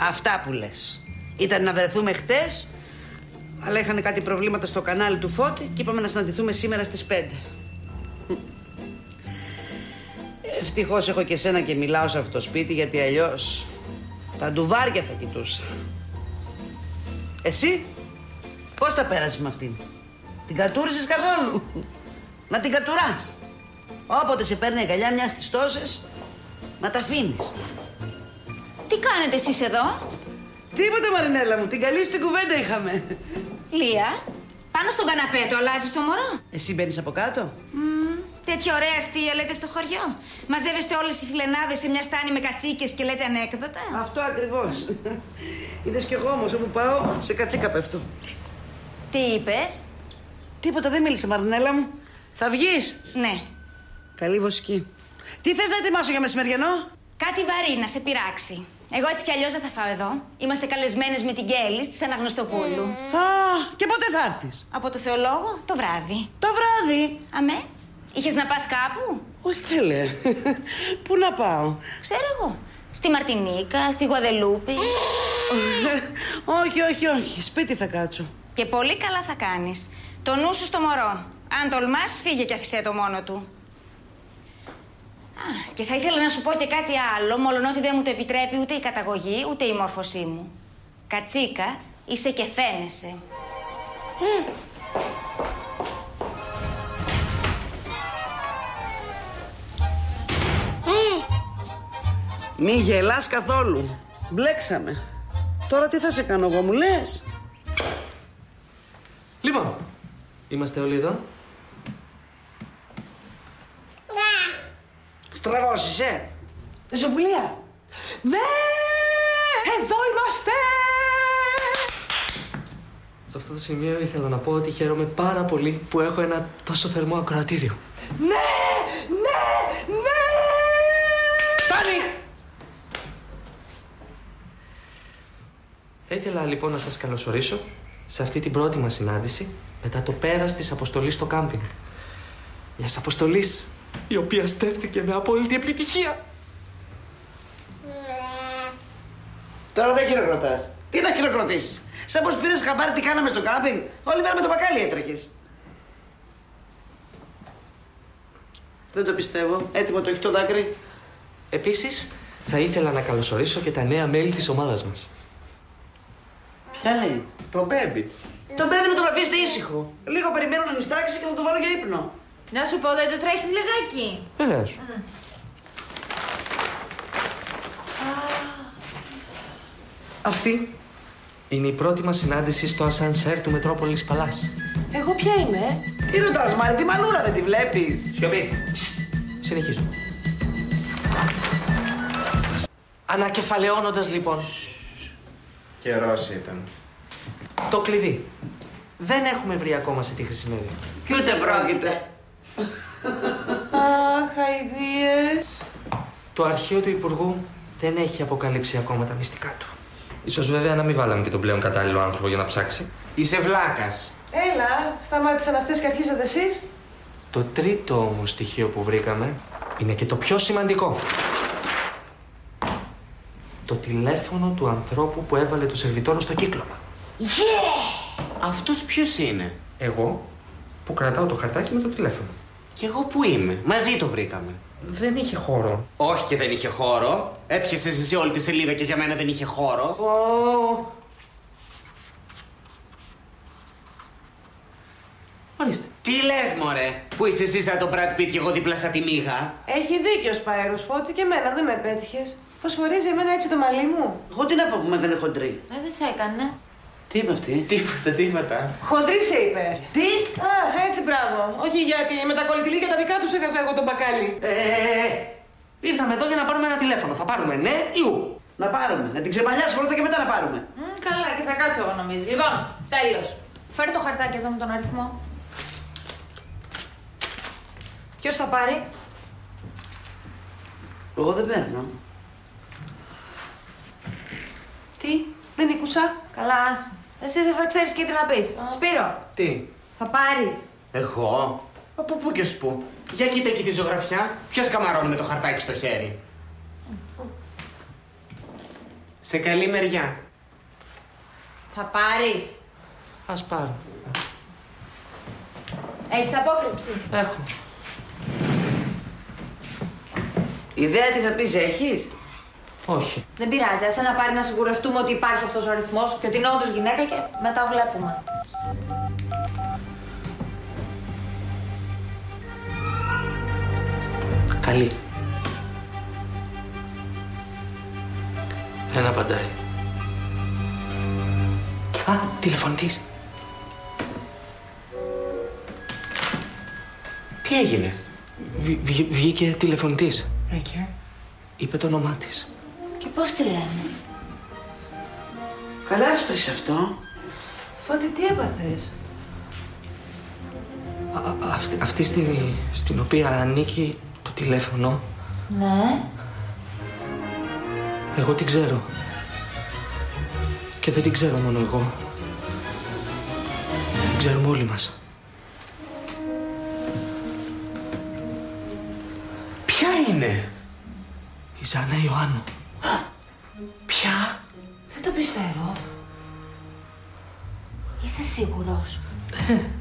Αυτά που λες. Ήταν να βρεθούμε χτες, αλλά είχαν κάτι προβλήματα στο κανάλι του Φώτη και είπαμε να συναντηθούμε σήμερα στις 5. Ευτυχώς έχω και σένα και μιλάω σε αυτό το σπίτι, γιατί αλλιώς τα ντουβάρια θα κοιτούσα. Εσύ, πώς τα πέρασες με αυτήν; Την κατούρισες καθόλου; Να την κατουράς. Όποτε σε παίρνει αγκαλιά μιας στις τόσες, να τα αφήνεις. Τι κάνετε εσείς εδώ; Τίποτα Μαρινέλα μου, την καλή στην κουβέντα είχαμε. Λία, πάνω στον καναπέ το αλλάζεις το μωρό; Εσύ μπαίνεις από κάτω; Μμμ, τέτοια ωραία αστεία λέτε στο χωριό. Μαζεύεστε όλες οι φιλενάδες σε μια στάνη με κατσίκες και λέτε ανέκδοτα; Αυτό ακριβώς. Είδες κι εγώ όμως όπου πάω, σε κατσίκα πέφτω. Τι είπες; Τίποτα δεν μίλησε Μαρινέλα μου. Θα βγεις; Ναι. Καλή βοσκή. Τι θες να ετοιμάσω για μεσημεριανό; Κάτι βαρύ να σε πειράξει. Εγώ έτσι κι αλλιώς δεν θα φάω εδώ. Είμαστε καλεσμένες με την Κέλλη τη Αναγνωστοπούλου. Α, και πότε θα έρθεις; Από το θεολόγο το βράδυ. Το βράδυ; Αμέ, είχες να πας κάπου; Όχι καλέ. Πού να πάω; Ξέρω εγώ. Στη Μαρτινίκα, στη Γουαδελούπη. όχι, όχι, όχι. Σπίτι θα κάτσω. Και πολύ καλά θα κάνεις. Το νου σου στο μωρό. Αν τολμάς, φύγε και αφησέ το μόνο του. Α, και θα ήθελα να σου πω και κάτι άλλο, μόλον ότι δεν μου το επιτρέπει ούτε η καταγωγή, ούτε η μόρφωσή μου. Κατσίκα, είσαι και φαίνεσαι. Μη γελάς καθόλου. Μπλέξαμε. Τώρα τι θα σε κάνω εγώ, μου λες; Λοιπόν, είμαστε όλοι εδώ. Στραβός είσαι. Ζομπουλία. Ναι! Εδώ είμαστε! Σε αυτό το σημείο ήθελα να πω ότι χαίρομαι πάρα πολύ που έχω ένα τόσο θερμό ακροατήριο. Ναι! Ναι! Ναι! Πάνι! Θα ήθελα λοιπόν να σας καλωσορίσω σε αυτή την πρώτη μας συνάντηση μετά το πέρας της αποστολής στο κάμπινγκ. Μιας αποστολής η οποία στέφθηκε με απόλυτη επιτυχία. Τώρα δεν χειροκροτάς. Τι να χειροκροτήσεις. Σαν πως πήρες χαμπάρι τι κάναμε στο κάμπινγκ. Όλη μέρα με το μπακάλι έτρεχες. Δεν το πιστεύω. Έτοιμο το έχει το δάκρυ. Επίσης, θα ήθελα να καλωσορίσω και τα νέα μέλη της ομάδας μας. Ποια λέει; Το μπέμπι. Το μπέμπι να τον αφήσετε ήσυχο. Λίγο περιμένω να νηστάξει και θα το βάλω για ύπνο. Να σου πω, δεν το τρέχεις λιγάκι; Βεβαίως. Αυτή είναι η πρώτη μας συνάντηση στο ασανσέρ του Μετρόπολης Παλάς. Εγώ ποια είμαι; Τι ρωτάς Μάρη, τη μανούρα δεν τη βλέπεις; Σιωπή. Συνεχίζω. Ανακεφαλαιώνοντας λοιπόν, Καιρός ήταν. το κλειδί. Δεν έχουμε βρει ακόμα σε τι χρησιμεύει. Κι ούτε πρόκειται. Αχ, αηδίες. Το αρχείο του Υπουργού δεν έχει αποκαλύψει ακόμα τα μυστικά του. Ίσως βέβαια να μην βάλαμε και τον πλέον κατάλληλο άνθρωπο για να ψάξει. Είσαι βλάκας. Έλα, σταμάτησαν αυτές και αρχίσατε εσείς. Το τρίτο όμως στοιχείο που βρήκαμε είναι και το πιο σημαντικό. Το τηλέφωνο του ανθρώπου που έβαλε το σερβιτόρο στο κύκλωμα. Αυτός ποιος είναι; Εγώ που κρατάω το χαρτάκι με το τηλέφωνο. Κι εγώ που είμαι. Μαζί το βρήκαμε. Δεν είχε χώρο. Όχι και δεν είχε χώρο. Έπιασες εσύ όλη τη σελίδα και για μένα δεν είχε χώρο. Ορίστε. Τι λες μωρέ, που είσαι εσύ σαν τον Brad Pitt και εγώ δίπλα σαν τη μύγα; Έχει δίκιο ο Σπάιρος Φώτη και εμένα δεν με πέτυχες. Φωσφορίζει εμένα έτσι το μαλλί μου. Εγώ τι να πω που με έκανε χοντρή. Ε, δεν σε έκανε. Τι είπε αυτή; Τίποτα, τίποτα. Χοντρή σε είπε. Τι; Α, έτσι μπράβο. Όχι γιατί με τα κολλητηλίκια τα δικά τους έχασα εγώ τον μπακάλι. Ε, ήρθαμε εδώ για να πάρουμε ένα τηλέφωνο. Θα πάρουμε ναι ή ου. Να πάρουμε. Να την ξεπαλιάσει πρώτα και μετά να πάρουμε. Μμ, καλά, και θα κάτσω εγώ νομίζεις. Λοιπόν, τέλος. Φέρε το χαρτάκι εδώ με τον αριθμό. Ποιος θα πάρει; Εγώ δεν παίρνω. Τι, δεν ήκουσα; Καλά, άσε. Εσύ δεν θα ξέρεις και τι να πεις. Σπύρο, Τι, θα πάρεις. Εγώ; Από πού και ως πού. Για κοίτα εκεί τη ζωγραφιά. Ποιος καμαρώνει με το χαρτάκι στο χέρι; Σε καλή μεριά. Θα πάρεις. Ας πάρω. Έχεις απόκρυψη; Έχω. Ιδέα τι θα πεις έχεις; Όχι. Δεν πειράζει, άσε να πάρει να σιγουρευτούμε ότι υπάρχει αυτός ο αριθμός και ότι είναι όντως γυναίκα και μετά βλέπουμε. Καλή. Δεν απαντάει. Α, τηλεφωνητής. Τι έγινε; Βγ- βγ- βγήκε τηλεφωνητής. Ε, και; Είπε το όνομά της. Και πώς τη λένε; Καλά έσπρες αυτό. Φώτη τι έπαθες; Α, α, αυτή, αυτή στη- στην οποία ανήκει το τηλέφωνο, Ναι. εγώ την ξέρω. Και δεν την ξέρω μόνο εγώ. Την ξέρουμε όλοι μας. Ποια είναι; Η Ζάνα Ιωάννου. Ποια; Δεν το πιστεύω. Είσαι σίγουρος;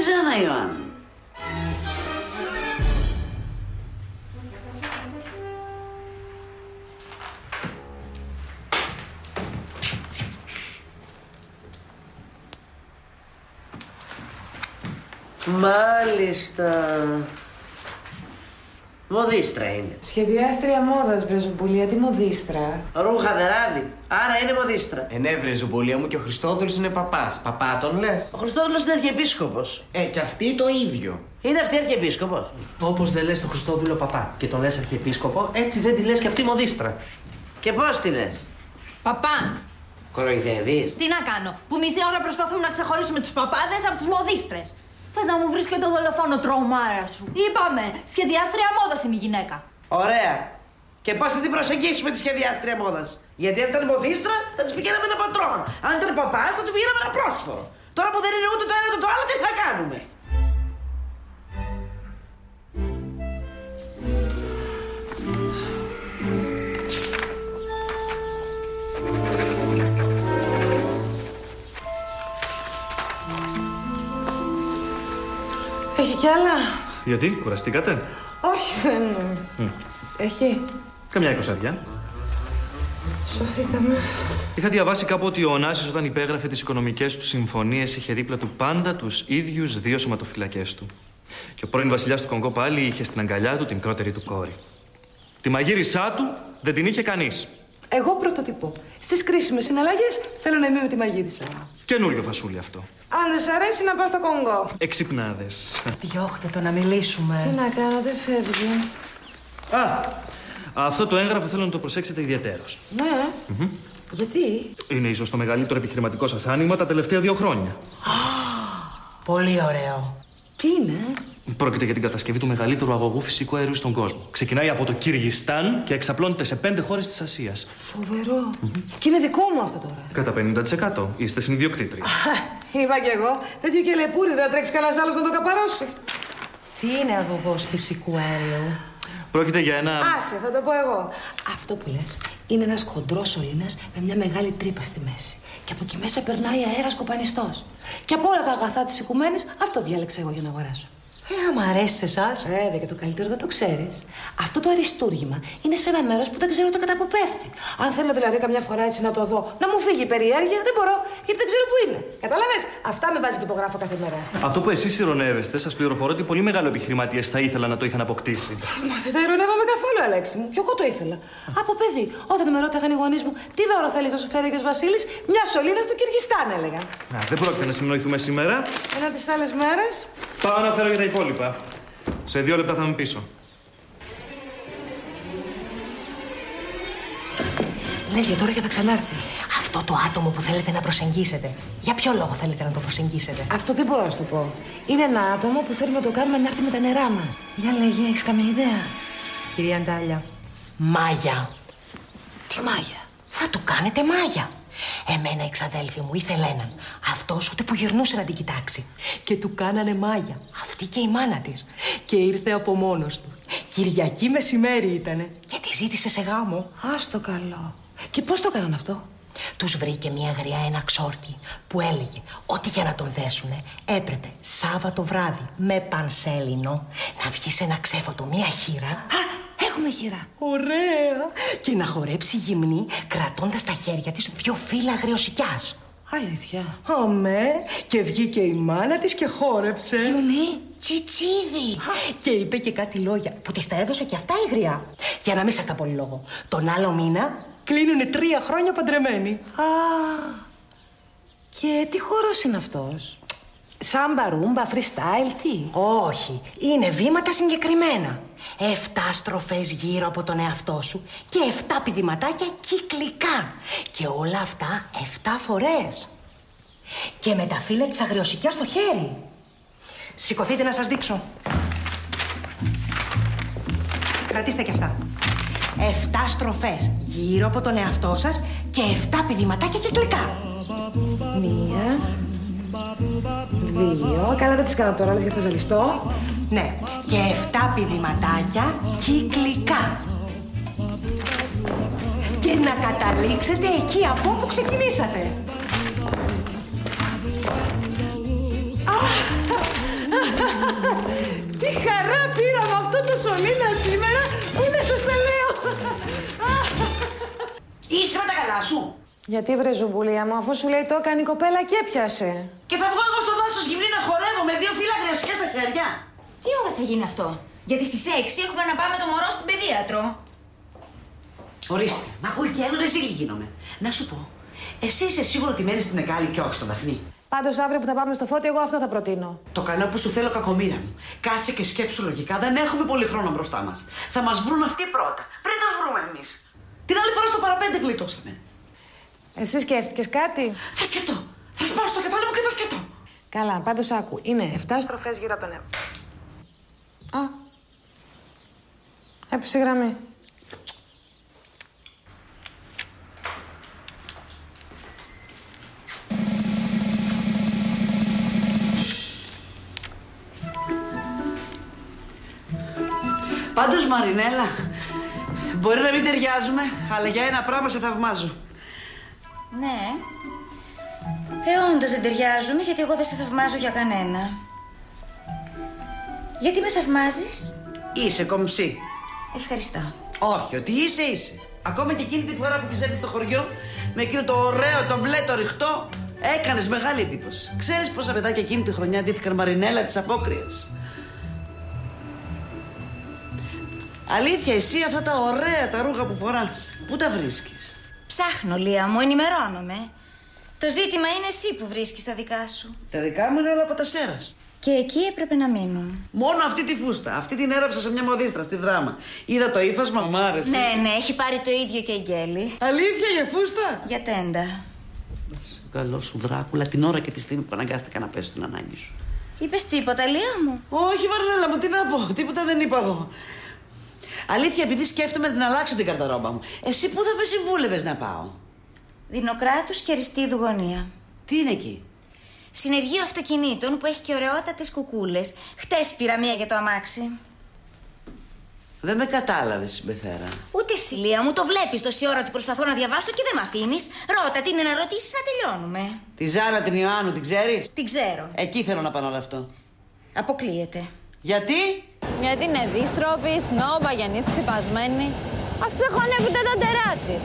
Ζάνα Ιωάννου. Μάλιστα. Μοδίστρα είναι. Σχεδιάστρια μόδας, Βρεζοπουλία, τι μοδίστρα. Ρούχα δεράδι. Άρα είναι μοδίστρα. Ε, ναι, βρε, Ζουμπολία μου και ο Χριστόδουλος είναι παπάς. Παπά τον λες; Ο Χριστόδουλος είναι αρχιεπίσκοπος. Ε, και αυτή το ίδιο. Είναι αυτή αρχιεπίσκοπος. Όπως δεν λες το Χριστόδουλο παπά και τον λες αρχιεπίσκοπο, έτσι δεν τη λες και αυτή μοδίστρα. Και πώς τη λες; Παπά, Κοροϊδεύεις. τι να κάνω, που μισή ώρα προσπαθούμε να ξεχωρίσουμε τους παπάδες από τις μοδίστρες. Θες να μου βρεις και το δολοφόνο τρομάρα σου. Είπαμε, σχεδιάστρια μόδας είναι η γυναίκα. Ωραία. Και πώς θα την προσεγγίσουμε τη σχεδιάστρια μόδας; Γιατί αν ήταν μοδίστρα, θα της πηγαίναμε ένα πατρόν. Αν ήταν παπάς, θα του πηγαίναμε ένα πρόσφορο. Τώρα που δεν είναι ούτε το ένα ούτε το άλλο, τι θα κάνουμε; Κι άλλα; Γιατί, κουραστήκατε; Όχι, δεν. Έχει. Καμιά εικοσαριά. Σωθήκαμε. Είχα διαβάσει κάπου ότι ο Ωνάσης όταν υπέγραφε τις οικονομικές του συμφωνίες είχε δίπλα του πάντα τους ίδιους δύο σωματοφυλακές του. Και ο πρώην βασιλιάς του Κονγκό πάλι είχε στην αγκαλιά του την μικρότερη του κόρη. Τη μαγείρισά του δεν την είχε κανείς. Εγώ πρωτοτυπώ. Στις κρίσιμες συναλλαγές θέλω να είμαι με τη μαγείρισα. Καινούριο φασούλι αυτό. Αν δεν σ' αρέσει να πάω στο Κονγκό. Εξυπνάδες. Διώχτε το να μιλήσουμε. Τι να κάνω, δεν φεύγει. Α, αυτό το έγγραφο θέλω να το προσέξετε ιδιαίτερως. Ναι. Γιατί; Είναι ίσως το μεγαλύτερο επιχειρηματικό σας άνοιγμα τα τελευταία δύο χρόνια. Πολύ ωραίο. Τι είναι; Πρόκειται για την κατασκευή του μεγαλύτερου αγωγού φυσικού αερίου στον κόσμο. Ξεκινάει από το Κυργιστάν και εξαπλώνεται σε πέντε χώρες της Ασίας. Φοβερό. Και είναι δικό μου αυτό τώρα. Κατά 50% είστε συνειδιοκτήτρια. Είπα κι εγώ. Τέτοιο και λεπούρι δεν θα τρέξει κανένας άλλος να το καπαρώσει. Τι είναι αγωγός φυσικού αέριου; Πρόκειται για ένα. Άσε, θα το πω εγώ. Αυτό που λες είναι ένας χοντρός σωλήνας με μια μεγάλη τρύπα στη μέση. Και από εκεί μέσα περνάει αέρας κοπανιστός. Και από όλα τα αγαθά της οικουμένης, αυτό διάλεξα εγώ για να αγοράσω. Ε, άμα αρέσει σε εσάς. Βέβαια και το καλύτερο δεν το ξέρεις. Αυτό το αριστούργημα είναι σε ένα μέρος που δεν ξέρω το κατά που πέφτει. Αν θέλω δηλαδή καμιά φορά έτσι να το δω, να μου φύγει η περιέργεια, δεν μπορώ, γιατί δεν ξέρω που είναι. Κατάλαβες; Αυτά με βάζει και υπογράφω κάθε μέρα. Αυτό που εσείς ηρωνεύεστε, σας πληροφορώ ότι πολύ μεγάλο επιχειρηματίες θα ήθελαν να το είχαν αποκτήσει. Μα δεν τα ειρωνεύομαι καθόλου, Αλέξη μου. Κι εγώ το ήθελα. Από παιδί, όταν με ρώταγαν οι γονείς μου τι δώρο θέλεις να σου φέρει ο Βασίλης, μια σωλήνα στο Κυργιστάν έλεγαν. Να, δεν πρόκειται να συνεννοηθούμε σήμερα. Ένα τις άλλες μέρες. Πάω να φέρω για τα υπόλοιπα. Σε δύο λεπτά θα είμαι πίσω. Λέγε τώρα και θα ξανάρθει. Αυτό το άτομο που θέλετε να προσεγγίσετε. Για ποιο λόγο θέλετε να το προσεγγίσετε; Αυτό δεν μπορώ να σου το πω. Είναι ένα άτομο που θέλουμε να το κάνουμε να έρθει με τα νερά μας. Για λέγε, έχεις καμία ιδέα; Κυρία Αντάλια. Μάγια. Τι μάγια; Θα του κάνετε μάγια. Εμένα η ξαδέλφη μου ήθελε έναν. Αυτός ούτε που γυρνούσε να την κοιτάξει. Και του κάνανε μάγια. Αυτή και η μάνα της. Και ήρθε από μόνος του. Κυριακή μεσημέρι ήτανε. Και τη ζήτησε σε γάμο. Άστο καλό. Και πώς το έκαναν αυτό; Τους βρήκε μια γριά ένα ξόρκι που έλεγε ότι για να τον δέσουνε έπρεπε Σάββατο βράδυ με πανσέλινο να βγει σε ένα ξέφωτο μια χείρα. Α, έχουμε χειρά. Ωραία! Και να χορέψει γυμνή κρατώντας στα χέρια της δυο φύλλα αγριοσικιάς. Αλήθεια. Αμέ, και βγήκε η μάνα της και χόρεψε. Πουνή. Τσιτσίδι! Και είπε και κάτι λόγια που της τα έδωσε και αυτά η γριά. Για να μην σας τα πολύ λόγο. Τον άλλο μήνα κλείνουνε τρία χρόνια παντρεμένοι. Α, και τι χώρος είναι αυτός; Σάμπα, ρούμπα, freestyle, τι; Όχι, είναι βήματα συγκεκριμένα. Εφτά στροφές γύρω από τον εαυτό σου και εφτά πηδηματάκια κυκλικά. Και όλα αυτά εφτά φορές. Και με τα φύλλα της αγριοσικιάς στο χέρι. Σηκωθείτε να σας δείξω. Κρατήστε και αυτά. Εφτά στροφές γύρω από τον εαυτό σας και εφτά πηδηματάκια κυκλικά. Μία, δύο. Καλά δεν τις κάνω τώρα, γιατί θα ζαλιστώ. Ναι, και εφτά πηδηματάκια κυκλικά. Και να καταλήξετε εκεί από όπου ξεκινήσατε. Τι χαρά πήρα με αυτό το σωλήνα σήμερα που είναι σας τα λέω. Είσαι με τα καλά σου. Γιατί βρε ζουμπουλία μου, αφού σου λέει το έκανε η κοπέλα και έπιασε. Και θα βγω εγώ στο δάσος γυμνή να χορεύω με δύο φύλλα γρασιά στα χέρια. Τι ώρα θα γίνει αυτό; Γιατί στις 6 έχουμε να πάμε το μωρό στην παιδίατρο. Ορίστε, μα εγώ και ένα ρεζίλι γίνομαι. Να σου πω, εσύ είσαι σίγουρο ότι μένεις στην Εκάλη και όχι στο Δαφνί; Πάντως αύριο που θα πάμε στο φώτι, εγώ αυτό θα προτείνω. Το κάνω που σου θέλω, κακομήρα μου. Κάτσε και σκέψου λογικά, δεν έχουμε πολύ χρόνο μπροστά μας. Θα μας βρουν αυτοί πρώτα, πριν τους βρούμε εμείς. Την άλλη φορά στο παραπέντε γλιτώσαμε. Εσύ σκέφτηκες κάτι; Θα σκεφτώ. Θα σπάω στο κεφάλι μου και θα σκεφτώ. Καλά, πάντως άκου. Είναι 7 στροφές γύρω από τον εύρο. Α. Έπεσε η γραμμή. Πάντως, Μαρινέλα, μπορεί να μην ταιριάζουμε, αλλά για ένα πράγμα σε θαυμάζω. Ναι. Ε, όντως δεν ταιριάζουμε, γιατί εγώ δεν σε θαυμάζω για κανένα. Γιατί με θαυμάζεις; Είσαι κομψή. Ευχαριστώ. Όχι, ότι είσαι, είσαι. Ακόμα και εκείνη τη φορά που έχεις έρθει στο χωριό, με εκείνο το ωραίο, το μπλε, το ρηχτό, έκανες μεγάλη εντύπωση. Ξέρεις πόσα παιδάκια εκείνη τη χρονιά ντύθηκαν Μαρινέλα της απόκριας; Αλήθεια, εσύ αυτά τα ωραία τα ρούχα που φοράς, πού τα βρίσκεις; Ψάχνω, Λία μου, ενημερώνομαι. Το ζήτημα είναι εσύ που βρίσκεις τα δικά σου. Τα δικά μου είναι όλα από τα σέρας. Και εκεί έπρεπε να μείνουν. Μόνο αυτή τη φούστα. Αυτή την έραψα σε μια μοδίστρα στη δράμα. Είδα το ύφασμα, μου άρεσε. Ναι, ναι, έχει πάρει το ίδιο και η Γκέλη. Αλήθεια για φούστα; Για τέντα. Καλό σου δράκουλα την ώρα και τη στιγμή που αναγκάστηκα να πέσω την ανάγκη σου. Είπες τίποτα, Λία μου; Όχι, Μαρινέλα μου, τι να πω. Τίποτα δεν είπα εγώ. Αλήθεια, επειδή σκέφτομαι να την αλλάξω την καρταρόμπα μου. Εσύ πού θα με συμβούλευες να πάω; Δινοκράτους και Αριστείδου γωνία. Τι είναι εκεί; Συνεργείο αυτοκινήτων που έχει και ωραιότατες κουκούλες. Χτες πήρα μία για το αμάξι. Δεν με κατάλαβες, Μπεθέρα. Ούτε εσύ, Λία μου, το βλέπεις τόση ώρα ότι προσπαθώ να διαβάσω και δεν με αφήνεις. Ρώτα τι είναι να ρωτήσεις να τελειώνουμε. Τη Ζάρα την Ιωάννου, την ξέρεις; Την ξέρω. Εκεί θέλω να πάω όλο αυτό. Αποκλείεται. Γιατί; Γιατί είναι δίστροπη, σνόμπα, γεννής, ξυπασμένη. Αυτή έχω ανέβει τα τερά της.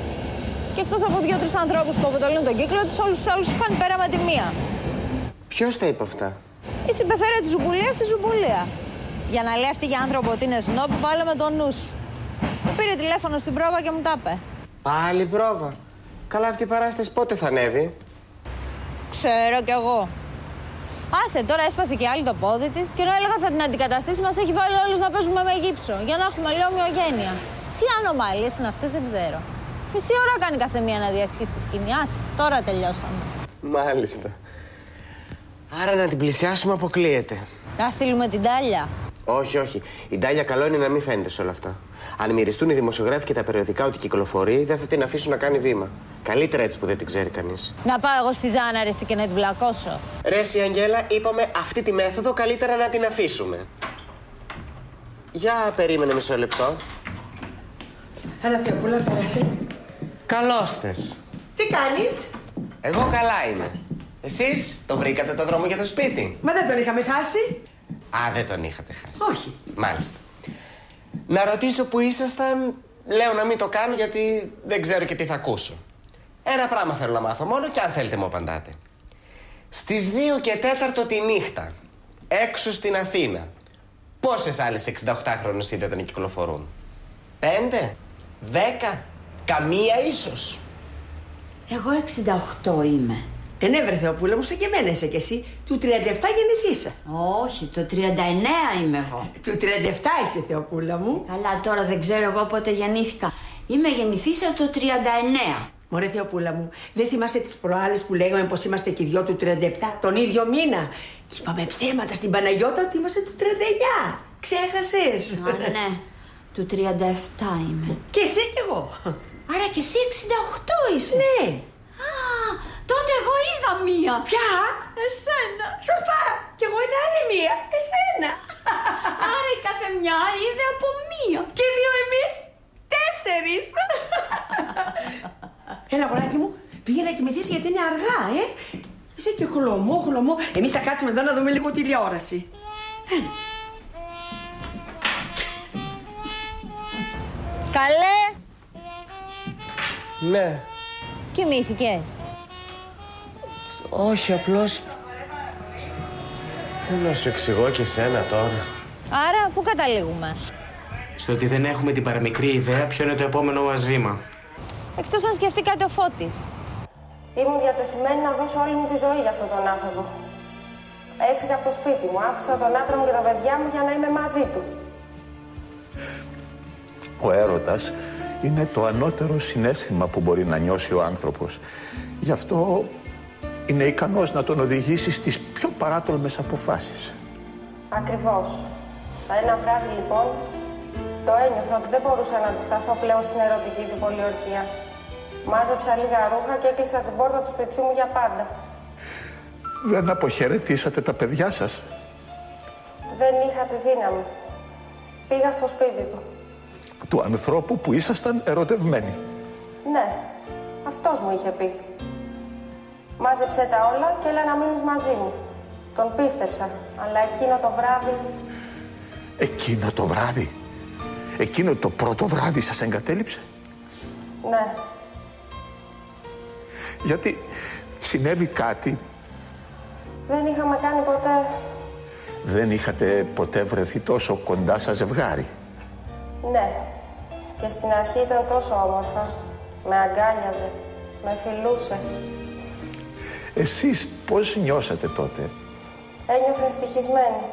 Και εκτός από δύο-τρεις ανθρώπους που αποτελούν τον κύκλο τη, όλους τους άλλους του κάνει πέρα με τη μία. Ποιος τα είπε αυτά; Η συμπεθέρα της ζουμπουλίας στη ζουμπουλία. Για να λέει αυτή για άνθρωπο ότι είναι σνόμπ, βάλε με το νου σου. Μου πήρε τηλέφωνο στην πρόβα και μου τα είπε. Πάλι πρόβα. Καλά, αυτή η παράσταση πότε θα ανέβει; Ξέρω κι εγώ. Άσε, τώρα έσπασε και άλλη το πόδι της και ενώ έλεγα θα την αντικαταστήσει, μας έχει βάλει όλους να παίζουμε με γύψο για να έχουμε λέω ομοιογένεια. Τι ανομαλίες είναι αυτές, δεν ξέρω. Μισή ώρα κάνει κάθε μία να διασχίσει τη σκηνή. Άσε, τώρα τελειώσαμε. Μάλιστα. Άρα να την πλησιάσουμε αποκλείεται. Να στείλουμε την τάλια. Όχι, όχι. Η Ντάλια καλό είναι να μην φαίνεται σε όλα αυτά. Αν μυριστούν οι δημοσιογράφοι και τα περιοδικά ότι κυκλοφορεί, δεν θα την αφήσουν να κάνει βήμα. Καλύτερα έτσι που δεν την ξέρει κανείς. Να πάω εγώ στη Ζάνα ρε, εσύ, και να την πλακώσω. Ρε, εσύ, Αγγέλα, είπαμε αυτή τη μέθοδο καλύτερα να την αφήσουμε. Για περίμενε μισό λεπτό. Έλα, Θεοπούλα, πέρασε. Καλώς θες. Τι κάνεις; Εγώ καλά είμαι. Εσείς το βρήκατε το δρόμο για το σπίτι; Μα δεν τον είχαμε χάσει. Α, δεν τον είχατε χάσει. Όχι. Μάλιστα. Να ρωτήσω που ήσασταν, λέω να μην το κάνω γιατί δεν ξέρω και τι θα ακούσω. Ένα πράγμα θέλω να μάθω μόνο και αν θέλετε μου απαντάτε. Στις 2 και 4 τη νύχτα, έξω στην Αθήνα, πόσες άλλες 68χρονες είδατε να κυκλοφορούν; Πέντε, δέκα, καμία ίσως; Εγώ 68 είμαι. Ε, ναι, βρε Θεοπούλα μου, σαν και εμένα είσαι κι εσύ. Του 37 γεννηθήσα. Όχι, το 39 είμαι εγώ. Του 37 είσαι, Θεοπούλα μου. Καλά, τώρα δεν ξέρω εγώ πότε γεννήθηκα. Είμαι γεννηθήσα το 39. Μωρέ Θεοπούλα μου, δεν θυμάσαι τις προάλλες που λέγαμε πως είμαστε και οι δυο του 37, τον ίδιο μήνα; Και είπαμε ψέματα στην Παναγιώτα ότι είμαστε του 39. Ξέχασες. Α, ναι, του 37 είμαι. Και εσύ κι εγώ. Άρα και εσύ 68 είσαι. Ναι. Α, τότε εγώ είδα μία. Ποια; Εσένα. Σωστά. Κι εγώ είδα άλλη μία. Εσένα. Άρα η κάθε μια είδε από μία. Και δύο εμείς. Τέσσερις. Έλα, αγοράκι μου, πήγαινε να κοιμηθείς γιατί είναι αργά, ε. Είσαι και χλωμό, χλωμό. Εμείς θα κάτσουμε εδώ να δούμε λίγο τηλεόραση. Έλα. Καλέ, Ναι. κοιμήθηκες; Όχι, απλώς... Δεν να σου εξηγώ και σένα τώρα; Άρα, πού καταλήγουμε; Στο ότι δεν έχουμε την παραμικρή ιδέα ποιο είναι το επόμενο μας βήμα. Εκτός αν σκεφτεί κάτι ο Φώτης. Ήμουν διατεθειμένη να δώσω όλη μου τη ζωή για αυτόν τον άνθρωπο. Έφυγα από το σπίτι μου, άφησα τον άντρα μου και τα παιδιά μου για να είμαι μαζί του. Ο έρωτας είναι το ανώτερο συνέστημα που μπορεί να νιώσει ο άνθρωπος. Γι' αυτό είναι ικανός να τον οδηγήσει στις πιο παράτολμες αποφάσεις. Ακριβώς. Ένα βράδυ λοιπόν το ένιωθα ότι δεν μπορούσα να αντισταθώ πλέον στην ερωτική του πολιορκία. Μάζεψα λίγα ρούχα και έκλεισα την πόρτα του σπιτιού μου για πάντα. Δεν αποχαιρετήσατε τα παιδιά σας. Δεν είχα τη δύναμη. Πήγα στο σπίτι του. Του ανθρώπου που ήσασταν ερωτευμένοι. Ναι, αυτός μου είχε πει. Μάζεψε τα όλα και έλα να μείνεις μαζί μου. Τον πίστεψα, αλλά εκείνο το βράδυ Εκείνο το βράδυ; Εκείνο το πρώτο βράδυ σας εγκατέλειψε; Ναι, Γιατί συνέβη κάτι; δεν είχαμε κάνει ποτέ. Δεν είχατε ποτέ βρεθεί τόσο κοντά σας ζευγάρι; Ναι. Και στην αρχή ήταν τόσο όμορφα. Με αγκάλιαζε. Με φιλούσε. Εσείς πώς νιώσατε τότε; Ένιωθα ευτυχισμένη.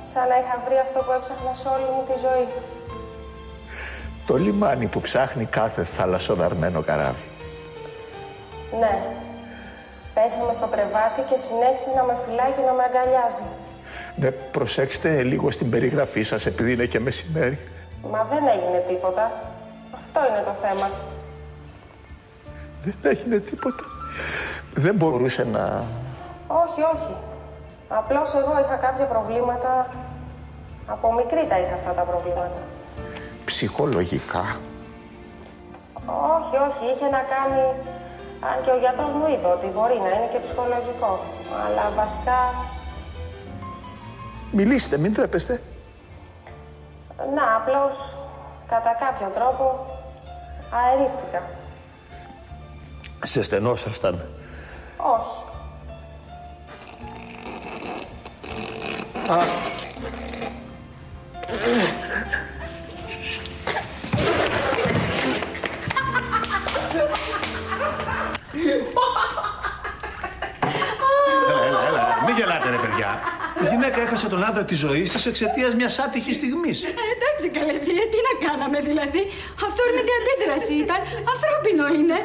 Σαν να είχα βρει αυτό που έψαχνα σε όλη μου τη ζωή. Το λιμάνι που ψάχνει κάθε θαλασσοδαρμένο καράβι. Ναι. Πέσαμε στο κρεβάτι και συνέχισε να με φυλάει και να με αγκαλιάζει. Ναι, προσέξτε λίγο στην περιγραφή σας επειδή είναι και μεσημέρι. Μα δεν έγινε τίποτα. Αυτό είναι το θέμα. Δεν έγινε τίποτα. Δεν μπορούσε να... Όχι, όχι. Απλώς εγώ είχα κάποια προβλήματα. Από μικρή τα είχα αυτά τα προβλήματα. ψυχολογικά. Όχι, όχι. Είχε να κάνει... Αν και ο γιατρός μου είπε ότι μπορεί να είναι και ψυχολογικό. Αλλά βασικά... Μιλήστε, μην τρέπεστε. Να, απλώς κατά κάποιο τρόπο αερίστηκα. Σε στενόσασταν. Όχι. Α, Έλα, έλα, έλα. Μην γελάτε, ρε παιδιά. Η γυναίκα έχασε τον άντρα της ζωής της εξαιτίας μιας άτυχης στιγμής. εντάξει, καλέ, τι τι να κάναμε δηλαδή. Αυτό είναι την αντίδραση ήταν. Ανθρώπινο είναι.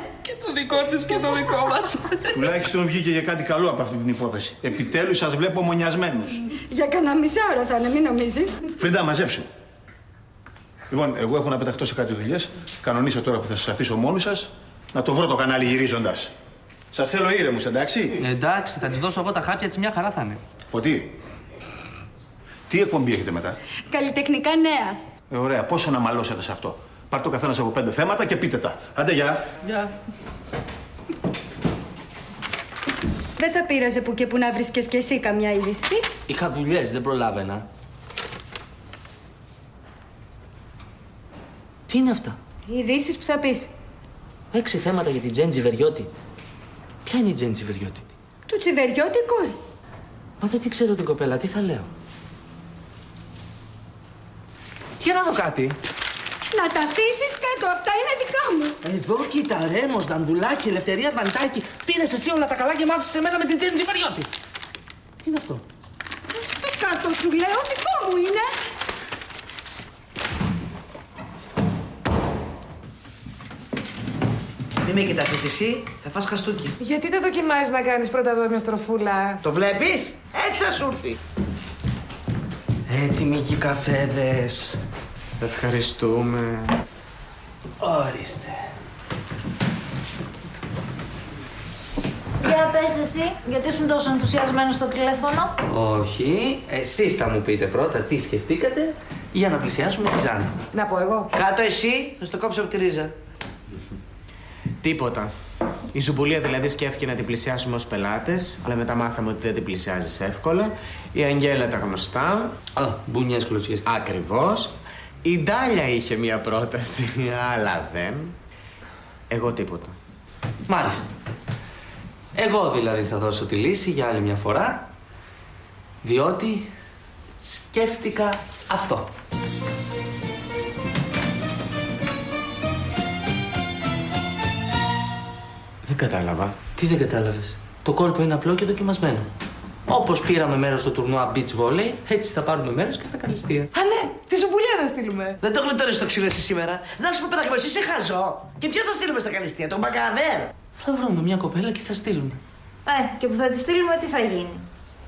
Και το δικό της και το δικό μας. Τουλάχιστον βγήκε για κάτι καλό από αυτή την υπόθεση. Επιτέλους σας βλέπω μονιασμένους. Για κανένα μισάωρο θα είναι, μην νομίζεις. Φρίντα, μαζέψου. Λοιπόν, εγώ έχω να πεταχτώ σε κάτι δουλειές. Κανονίστε τώρα που θα σας αφήσω μόνοι σας να το βρω το κανάλι γυρίζοντας. Σας θέλω ήρεμους, εντάξει; Εντάξει, θα της δώσω εγώ τα χάπια της, μια χαρά θα είναι. Φωτή. Τι εκπομπή έχετε μετά; Καλλιτεχνικά νέα. Ε, ωραία, πόσο να μαλώσετε σε αυτό; Πάρτε ο καθένας από πέντε θέματα και πείτε τα. Άντε, γεια. Γεια. Δεν θα πείραζε που και που να βρίσκες κι εσύ καμιά είδηση. Είχα δουλειές, δεν προλάβαινα. Τι είναι αυτά; Οι ειδήσεις που θα πεις. Έξι θέματα για την Τζέν Τζιβεριώτη. Ποια είναι η Τζέν Τζιβεριώτη. Του Τσιβεριώτη η κόρη. Μα δεν την ξέρω την κοπέλα, τι θα λέω. Για να δω κάτι. Να τα αφήσεις κάτω, αυτά είναι δικά μου. Εδώ κοίτα, Ρέμος, Δαντουλάκη, Ελευθερία Βαντάκη. Πήρες εσύ όλα τα καλά και μ' άφησες εμένα με την Τζέν Τζιβεριώτη. Τι είναι αυτό; Στο κάτω σου λέω, δικό μου είναι. Μη με κοιτάξεις εσύ, θα φας χαστούκι. Γιατί δεν δοκιμάζεις να κάνεις πρώτα εδώ μια στροφούλα; Το βλέπεις, έτσι θα σου έρθει. Έτοιμοι και οι καφέδες. Ευχαριστούμε. Ορίστε. Για πες εσύ, γιατί ήσουν τόσο ενθουσιασμένος στο τηλέφωνο; Όχι, εσείς θα μου πείτε πρώτα τι σκεφτήκατε για να πλησιάσουμε τη Ζάνα. Να πω εγώ. Κάτω εσύ, θα στο κόψω από τη ρίζα. Τίποτα. Η Ζουμπουλία δηλαδή σκέφτηκε να την πλησιάσουμε ως πελάτες, αλλά μετά μάθαμε ότι δεν την πλησιάζεις εύκολα. Η Αγγέλα τα γνωστά. Α, μπουνιές κλωτσιές. Ακριβώς. Η Ντάλια είχε μία πρόταση, αλλά δεν. Εγώ τίποτα. Μάλιστα. Εγώ δηλαδή θα δώσω τη λύση για άλλη μια φορά, διότι σκέφτηκα αυτό. Δεν κατάλαβα. Τι δεν κατάλαβες; Το κόλπο είναι απλό και δοκιμασμένο. Όπως πήραμε μέρος στο τουρνουά beach volley, έτσι θα πάρουμε μέρος και στα καλυστία. Α, ναι, τη ζουμπουλιά να στείλουμε. Δεν το γλιτώνεις το ξύλο εσύ σήμερα. Να σου πω παιδάκι μου, εσύ είσαι χαζό. Και ποιο θα στείλουμε στα καλυστία, τον Μπαγκαδέρ; Θα βρούμε μια κοπέλα και θα στείλουμε. Ε, και που θα τη στείλουμε τι θα γίνει;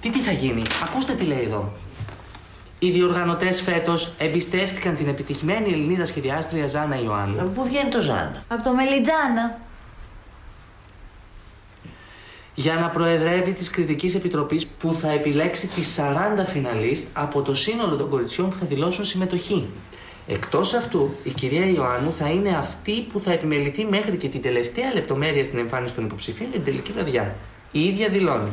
Τι τι θα γίνει, ακούστε τι λέει εδώ. Οι διοργανωτές φέτος εμπιστεύτηκαν την επιτυχημένη Ελληνίδα σχεδιάστρια Ζάνα Ιωάννου. Από πού βγαίνει το Ζάνα; Από το Μελιτζάνα. Για να προεδρεύει της κριτικής επιτροπής που θα επιλέξει τις 40 φιναλίστ από το σύνολο των κοριτσιών που θα δηλώσουν συμμετοχή. Εκτός αυτού, η κυρία Ιωάννου θα είναι αυτή που θα επιμεληθεί μέχρι και την τελευταία λεπτομέρεια στην εμφάνιση των υποψηφίων για την τελική βραδιά. Η ίδια δηλώνει.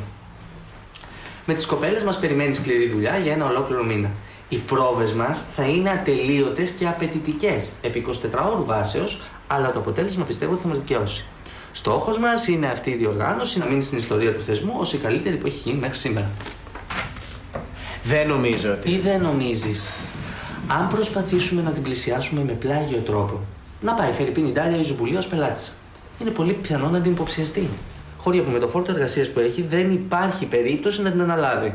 Με τις κοπέλες μας περιμένει σκληρή δουλειά για ένα ολόκληρο μήνα. Οι πρόβες μας θα είναι ατελείωτες και απαιτητικές, επί 24 ώρου βάσεως, αλλά το αποτέλεσμα πιστεύω ότι θα μας δικαιώσει. Στόχος μας είναι αυτή η διοργάνωση να μείνει στην ιστορία του θεσμού ως η καλύτερη που έχει γίνει μέχρι σήμερα. Δεν νομίζω ότι. Τι δεν νομίζεις. Αν προσπαθήσουμε να την πλησιάσουμε με πλάγιο τρόπο, να πάει Φερρυπίν Ιτάλια ή Ζουμπουλία ως πελάτης. Είναι πολύ πιθανό να την υποψιαστεί. Χώρια που με το φόρτο εργασίας που έχει δεν υπάρχει περίπτωση να την αναλάβει.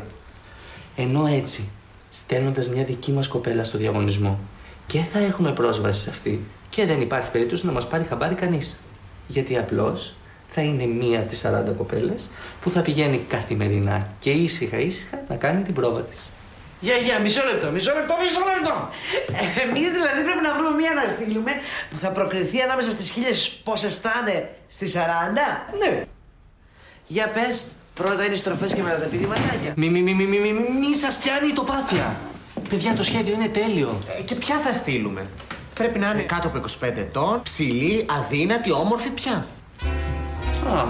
Ενώ έτσι, στέλνοντας μια δική μας κοπέλα στο διαγωνισμό και θα έχουμε πρόσβαση σε αυτή και δεν υπάρχει περίπτωση να μας πάρει χαμπάρι κανείς. Γιατί απλώς θα είναι μία από τις 40 κοπέλες που θα πηγαίνει καθημερινά και ήσυχα ήσυχα να κάνει την πρόβα της. Για, για, μισό λεπτό, μισό λεπτό, μισό λεπτό. Εμείς δηλαδή πρέπει να βρούμε μία να στείλουμε που θα προκριθεί ανάμεσα στις χίλιες πόσες θα είναι στι 40. Ναι. Για πες, πρώτα είναι οι στροφές και μετά τα επιδηματάκια. Μη, μη, μη, μη, μη, μη, μη σας πιάνει η τοπάθεια. Παιδιά, το σχέδιο είναι τέλειο. Ε, και ποια θα στείλουμε; Πρέπει να είναι κάτω από 25 ετών, ψηλή, αδύνατη, όμορφη πια. Α,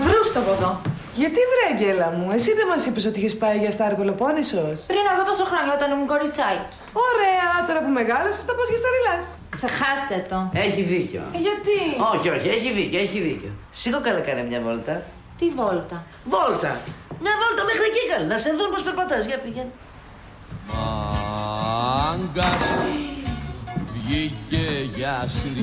Βρούστε από εδώ. Γιατί βρε, Αγγέλα μου, εσύ δεν μας είπες ότι είχες πάει για Στάρ Πελοπόννησος. Πριν από τόσο χρόνια όταν ήμουν κοριτσάκι. Ωραία, τώρα που μεγάλωσες, θα πας για Σταριλά. Ξεχάστε το. Έχει δίκιο. Ε, γιατί; Όχι, όχι, έχει δίκιο, έχει δίκιο. Σήκω καλά κάνε μια βόλτα. Τι βόλτα; Βόλτα. Μια βόλτα μέχρι εκεί καλή. Να σε δουν πώς περπατάς. Για πήγαινε. Μάγκας βγήκε για Συριάννη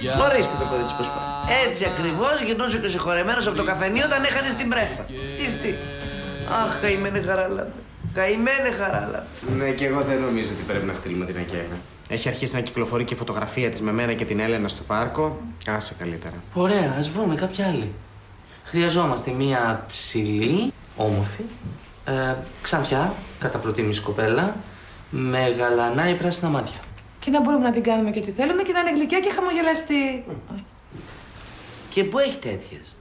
για... Ορίστε το κορίτσι πώς πάει. Έτσι ακριβώς γυρνούσε και συγχωρεμένος από το καφενείο όταν έχανε την πρέφα. Τι τι. Αχ, καημένε χαράλα. Καημένε χαράλα. Ναι, και εγώ δεν νομίζω ότι πρέπει να στείλουμε την Αγγέλα. Έχει αρχίσει να κυκλοφορεί και φωτογραφία της με μένα και την Έλενα στο πάρκο. Άσε καλύτερα. ωραία, ας βρούμε κάποια άλλη. Χρειαζόμαστε μία ψηλή, όμορφη, ε, ξανθιά, κατά προτίμηση κοπέλα, με γαλανά ή πράσινα μάτια. Και να μπορούμε να την κάνουμε και ό,τι θέλουμε και να είναι γλυκιά και χαμογελαστή. Και πού έχει τέτοιες;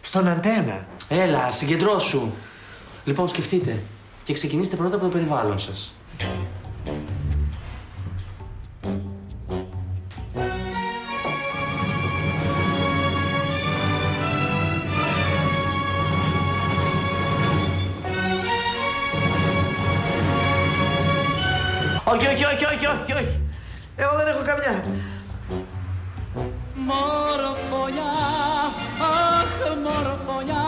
Στον αντένα. Έλα, συγκεντρώσου. Λοιπόν, σκεφτείτε. Και ξεκινήστε πρώτα από το περιβάλλον σας. Εγώ δεν έχω καμιά. Μορφωνιά, αχ μορφωνιά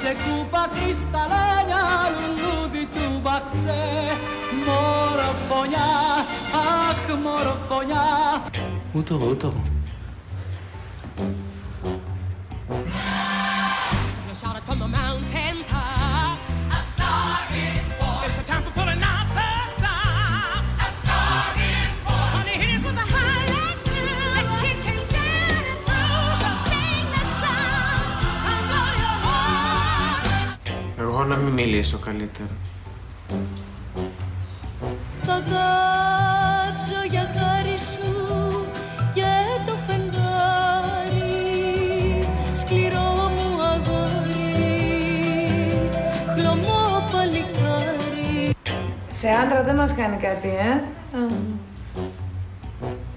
Σε κούπα κρυσταλλάνια λουλούδι του μπαξέ Μορφωνιά, αχ μορφωνιά Ούτε εγώ, ούτε εγώ. Shout from the mountain tops μιλήσω καλύτερα. Θα κάψω για χάρη σου και το φεγγάρι σκληρό μου αγόρι χλωμό παλικάρι Σε άντρα δεν μας κάνει κάτι, ε.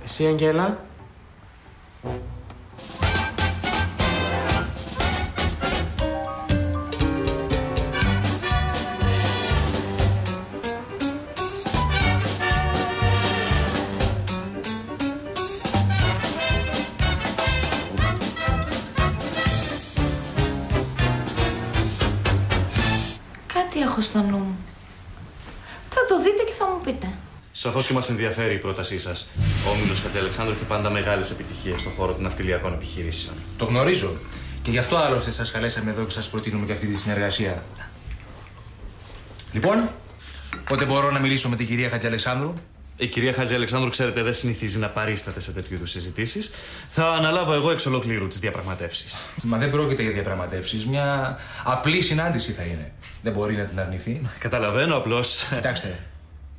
Εσύ, Αγγέλα. Σαφώ και μας ενδιαφέρει η πρότασή σας. Ο Όμιλο Χατζηαλεξάνδρου έχει πάντα μεγάλες επιτυχίες στον χώρο των ναυτιλιακών επιχειρήσεων. Το γνωρίζω. Και γι' αυτό άλλωστε σας καλέσαμε εδώ και σας προτείνουμε και αυτή τη συνεργασία. Λοιπόν, πότε μπορώ να μιλήσω με την κυρία Χατζηαλεξάνδρου. Η κυρία Χατζη Αλεξάνδρου, ξέρετε, δεν συνηθίζει να παρίσταται σε τέτοιου είδους συζητήσεις. Θα αναλάβω εγώ εξ ολοκλήρου τις διαπραγματεύσεις. Μα δεν πρόκειται για διαπραγματεύσεις. Μια απλή συνάντηση θα είναι. Δεν μπορεί να την αρνηθεί. Καταλαβαίνω απλώς. Κοιτάξτε,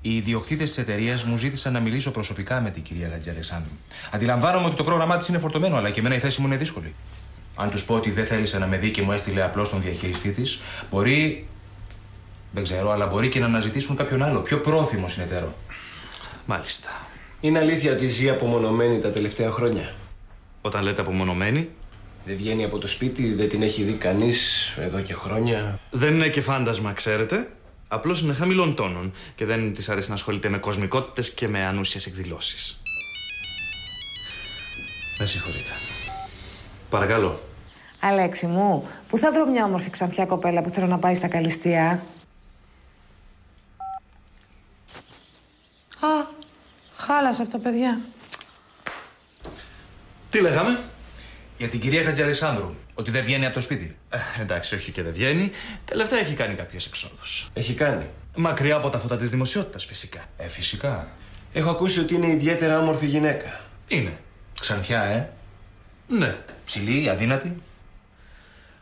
οι ιδιοκτήτες της εταιρείας μου ζήτησαν να μιλήσω προσωπικά με την κυρία Χατζη Αλεξάνδρου. Αντιλαμβάνομαι ότι το πρόγραμμά της είναι φορτωμένο, αλλά και εμένα η θέση μου είναι δύσκολη. Αν τους πω ότι δεν θέλησε να με δει και μου έστειλε απλώς τον διαχειριστή της, μπορεί. Δεν ξέρω, αλλά μπορεί και να αναζητήσουν κάποιον άλλο, πιο πρόθυμο συνεταίρο. Μάλιστα. Είναι αλήθεια ότι ζει απομονωμένη τα τελευταία χρόνια; Όταν λέτε απομονωμένη; Δεν βγαίνει από το σπίτι, δεν την έχει δει κανείς εδώ και χρόνια; Δεν είναι και φάντασμα, ξέρετε. Απλώς είναι χαμηλών τόνων και δεν της αρέσει να ασχολείται με κοσμικότητες και με ανούσιες εκδηλώσεις. Με συγχωρείτε. Παρακαλώ. Αλέξη μου, πού θα βρω μια όμορφη ξανθιά κοπέλα που θέλω να πάει στα καλυστία; Α, χάλασε αυτό, παιδιά. Τι λέγαμε; Για την κυρία Χατζη Αλεξάνδρου. Ότι δεν βγαίνει από το σπίτι. Ε, εντάξει, όχι και δεν βγαίνει. Τελευταία έχει κάνει κάποιες εξόδους. Έχει κάνει. Μακριά από τα φώτα της δημοσιότητας, φυσικά. Ε, φυσικά. Έχω ακούσει ότι είναι ιδιαίτερα όμορφη γυναίκα. Είναι. Ξανθιά, ε. Ναι. Ψηλή, αδύνατη.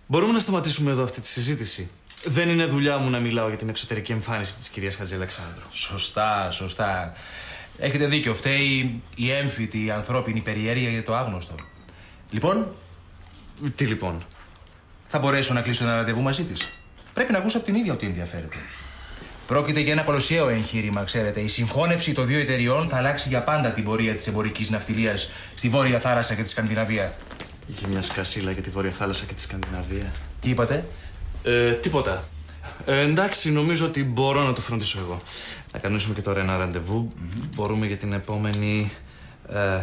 Μπορούμε να σταματήσουμε εδώ αυτή τη συζήτηση. Δεν είναι δουλειά μου να μιλάω για την εξωτερική εμφάνιση της κυρίας Χατζη Αλεξάνδρου. Σωστά, σωστά. Έχετε δίκιο. Φταίει η έμφυτη η ανθρώπινη περιέργεια για το άγνωστο. Λοιπόν. Τι λοιπόν; Θα μπορέσω να κλείσω ένα ραντεβού μαζί της. Πρέπει να ακούσω από την ίδια ότι ενδιαφέρεται. Πρόκειται για ένα κολοσιαίο εγχείρημα, ξέρετε. Η συγχώνευση των δύο εταιριών θα αλλάξει για πάντα την πορεία της εμπορικής ναυτιλίας στη Βόρεια Θάλασσα και τη Σκανδιναβία. Είχε μια σκασίλα για τη Βόρεια Θάλασσα και τη Σκανδιναβία. Τι είπατε; Ε, τίποτα. Ε, εντάξει, νομίζω ότι μπορώ να το φροντίσω εγώ. Να κανονίσουμε και τώρα ένα ραντεβού. Μπορούμε για την επόμενη. Ε,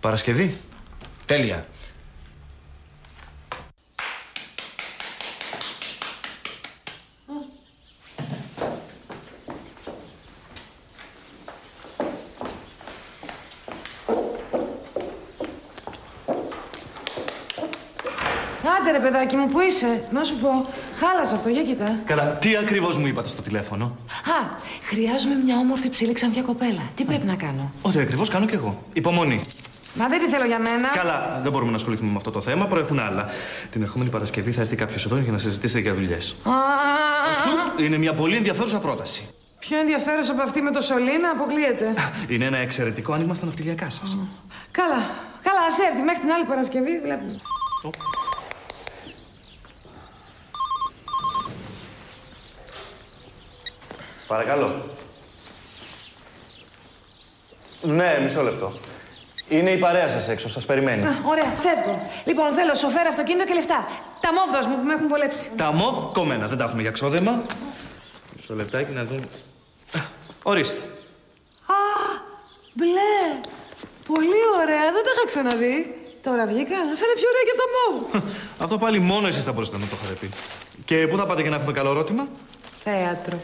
Παρασκευή. Τέλεια. Παιδάκι μου, πού είσαι; Να σου πω, χάλασε αυτό, για κοίτα. Καλά, τι ακριβώς μου είπατε στο τηλέφωνο; Α, χρειάζομαι μια όμορφη ψηλή ξανθιά κοπέλα. Τι πρέπει να κάνω; Ό,τι ακριβώς κάνω κι εγώ. Υπομονή. Μα δεν τη θέλω για μένα. Καλά, δεν μπορούμε να ασχοληθούμε με αυτό το θέμα. Προέχουν άλλα. Την ερχόμενη Παρασκευή θα έρθει κάποιος εδώ για να συζητήσετε για δουλειές. Α, Είναι μια πολύ ενδιαφέρουσα πρόταση. Πιο ενδιαφέρουσα από αυτή με το σωλήνα αποκλείεται. Είναι ένα εξαιρετικό άνοιγμα στα ναυτιλιακά σας. Καλά, καλά, ας έρθει μέχρι την άλλη Παρασκευή, βλέπουμε. Παρακαλώ. Ναι, μισό λεπτό. Είναι η παρέα σας έξω, σας περιμένει. Α, ωραία, φεύγω. Λοιπόν, θέλω σοφέρ, αυτοκίνητο και λεφτά. Τα μόβδος μου που με έχουν βολέψει. Τα μοβ κομμένα, δεν τα έχουμε για ξόδεμα. Μισό λεπτάκι να δούμε. Α, Ορίστε. Α, μπλε. Πολύ ωραία, δεν τα είχα ξαναδεί. Τώρα βγήκαν. Αυτά είναι πιο ωραία και από τα μόβ. Αυτό πάλι μόνο εσείς θα μπορούσατε να το είχατε πει. Και πού θα πάτε για να έχουμε καλό ρώτημα; Θέατρο.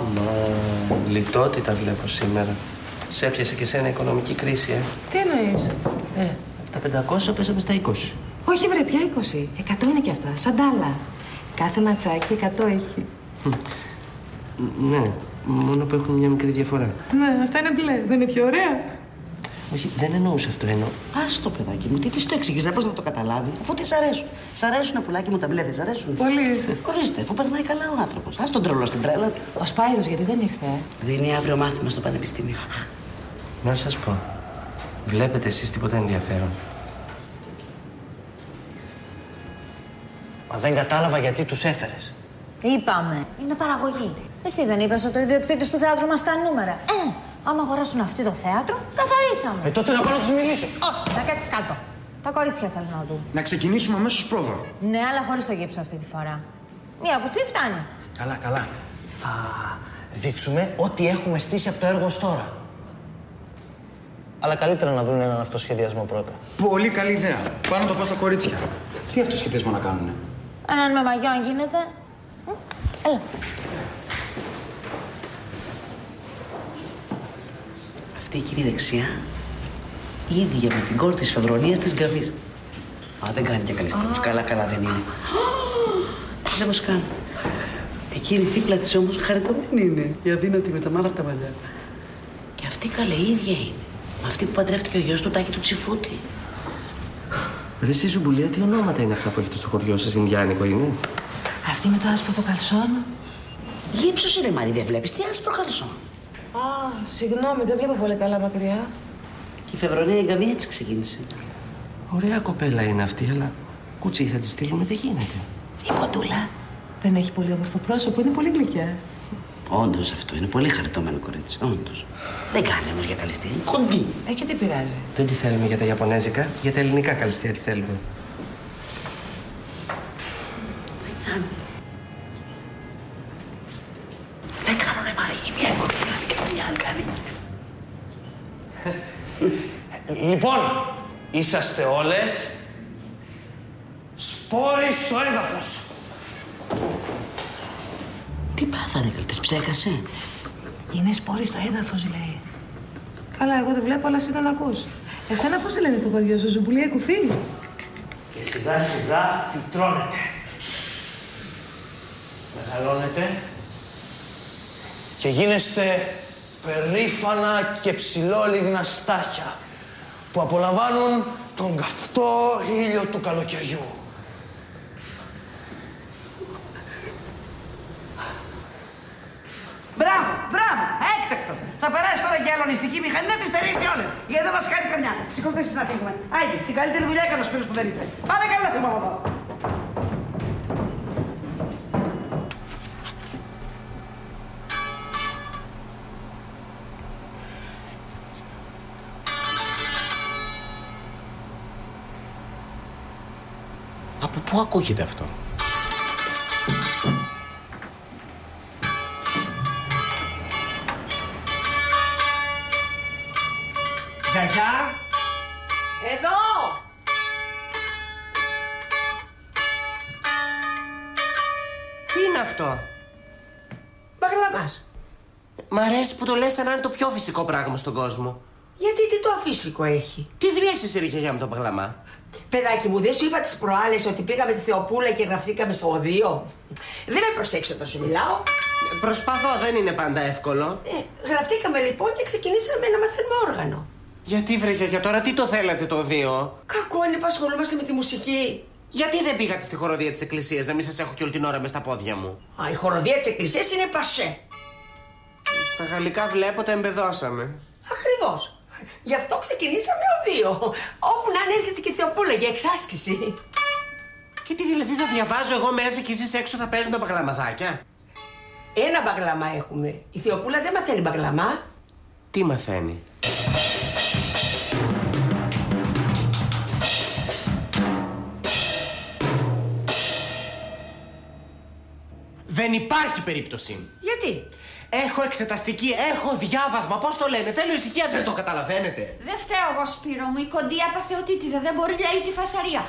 Άμα. Λιτότητα βλέπω σήμερα. Σε έπιασε και σένα οικονομική κρίση, ε. Τι εννοείς; Ε, από τα 500 πέσαμε στα 20. Όχι βρε, πια 20. Εκατό είναι κι αυτά, σαν τάλα. Κάθε ματσάκι 100 έχει. Ναι, μόνο που έχουν μια μικρή διαφορά. Ναι, αυτά είναι μπλε. Δεν είναι πιο ωραία. Όχι, δεν εννοούσα αυτό. Εννοώ. Α το παιδάκι μου, τι τη το εξηγείς, πώ να το καταλάβει, αφού της αρέσουν. Σ' αρέσουν πουλάκι μου τα μπλε, δεν σ' αρέσουν; Πολύ. Ορίστε, αφού περνάει καλά ο άνθρωπος. Α τον τρολό στην τρέλα του. Ο Σπάιρος γιατί δεν ήρθε. ε; Δίνει αύριο μάθημα στο πανεπιστήμιο. Να σας πω. Βλέπετε εσείς τίποτα ενδιαφέρον; Μα δεν κατάλαβα γιατί τους έφερες. Είπαμε. Είναι παραγωγή. Εσύ δεν είπες ότι ο ιδιοκτήτης του θέατρου μας κάνει νούμερα. Ε, άμα αγοράσουν αυτοί το θέατρο, καθαρίσαμε. Ε, τότε να πάω να τους μιλήσω. Όχι, να κάτσεις κάτω. Τα κορίτσια θέλουν να δουν. Να ξεκινήσουμε αμέσως πρόβα. Ναι, αλλά χωρίς το γύψο αυτή τη φορά. Μία κουτσί φτάνει. Καλά, καλά. Θα δείξουμε ό,τι έχουμε στήσει από το έργο ως τώρα. Αλλά καλύτερα να δουν έναν αυτοσχεδιασμό πρώτα. Πολύ καλή ιδέα. Πάνω το πω στα κορίτσια. Τι αυτοσχεδιασμό να κάνουνε; Έναν με μαγιό αν γίνεται. Μ, Έλα. Αυτή η κυρία δεξιά, η ίδια με την κόρη της Φεβρονία της Γκαβής. Α, δεν κάνει και καλή στροφή. Καλά, καλά δεν είναι. Δεν μας κάνει. Εκείνη η θύκλα της όμως χαριτωμένη είναι. Η αδύνατη με τα μαύρα τα μαλλιά. Και αυτή καλέ η ίδια είναι. Με αυτή που παντρεύτηκε ο γιος του Τάκη του Τσιφούτη. Ρε εσύ Ζουμπουλία, τι ονόματα είναι αυτά που έχετε στο χωριό σας, Ινδιάνικο είναι. Αυτή με το άσπρο το καλσόν. Γύψος είναι Μαρή, δεν βλέπεις; Τι άσπρο καλσό. Α, συγγνώμη, δεν βλέπω πολύ καλά μακριά. Και η Φεβρονία η Γκαβή έτσι ξεκίνησε. Ωραία κοπέλα είναι αυτή, αλλά κουτσί θα τη στείλουμε, δεν γίνεται. Η κοντούλα. Δεν έχει πολύ όμορφο πρόσωπο, είναι πολύ γλυκιά. Όντως αυτό είναι πολύ χαριτωμένο κορίτσι. Όντως. Δεν κάνει όμως για καλυστή. Είναι κοντή. Ε, και τι πειράζει. Δεν τη θέλουμε για τα Ιαπωνέζικα, για τα ελληνικά καλυστία τη θέλουμε. Δεν κάνουνε Μαρή. Η μία είναι και η μια άλλη κάνει. Λοιπόν, είσαστε όλες σπόροι στο έδαφος. Τι πάθανε, καλή, τις ψέχασες; Είναι σπόροι στο έδαφος, λέει. Καλά, εγώ δεν βλέπω, αλλά εσύ δεν ακούς. Εσένα πώς σε λένε στο παιδιό σου, Ζουμπουλία κουφί. Και σιγά σιγά φυτρώνετε. Μεγαλώνετε και γίνεστε περήφανα και ψηλόλιγνα στάχια που απολαμβάνουν τον καυτό ήλιο του καλοκαιριού. Μπράβο, μπράβο, έκτακτο. Θα περάσει τώρα και αλωνιστική μηχανή να τι στερήσει όλες. Γιατί δεν μας κάνει καμιά. Σηκωθείτε εσείς να φύγουμε. Άγιε, την καλύτερη δουλειά έκανε ο Σπύρος που δεν ήρθε. Πάμε καλά, φύγουμε από εδώ. Πού ακούγεται αυτό; Γιαγιά! Εδώ! Τι είναι αυτό; Μπαγλαμάς. Μ' αρέσει που το λες σαν να είναι το πιο φυσικό πράγμα στον κόσμο. Γιατί τι το αφύσικο έχει; Τι δουλειά έχεις εσύ ρε γιαγιά με τον παγλαμά. Παιδάκι μου, δεν σου είπα τις προάλλες ότι πήγαμε τη Θεοπούλα και γραφτήκαμε στο οδείο; Δεν με προσέξω να σου μιλάω. Προσπαθώ, δεν είναι πάντα εύκολο. Ε, γραφτήκαμε λοιπόν και ξεκινήσαμε να μαθαίνουμε όργανο. Γιατί βρε γιαγιά τώρα, τι το θέλατε το δύο. Κακό είναι που ασχολούμαστε με τη μουσική. Γιατί δεν πήγατε στη χοροδία της εκκλησίας να μην σας έχω και όλη την ώρα μες στα πόδια μου; Α, η χοροδία της εκκλησίας είναι πασέ. Τα γαλλικά βλέπω τα εμπεδώσαμε. Ακριβώς. Γι' αυτό ξεκινήσαμε ο δύο. Όπου να είναι έρχεται και η Θεοπούλα για εξάσκηση. Και τι δηλαδή θα διαβάζω εγώ μέσα και εσείς έξω θα παίζουν τα μπαγλαμαδάκια. Ένα μπαγλαμά έχουμε. Η Θεοπούλα δεν μαθαίνει μπαγλαμά. Τι μαθαίνει; Δεν υπάρχει περίπτωση. Γιατί; Έχω εξεταστική, έχω διάβασμα. Πώς το λένε, θέλω ησυχία, δεν το καταλαβαίνετε. Δεν φταίω εγώ, Σπύρο μου. Η κοντή απαθεωτήτηδα δεν μπορεί λέει τη φασαρία.